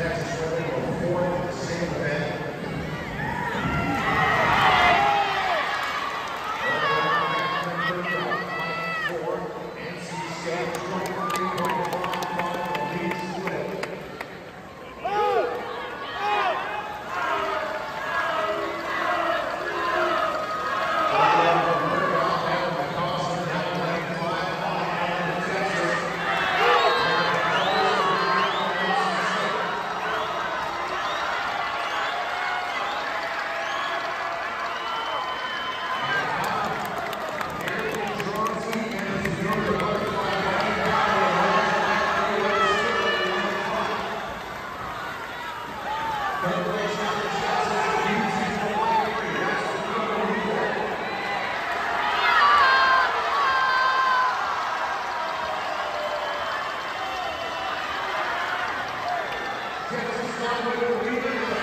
Texas. Obrigado.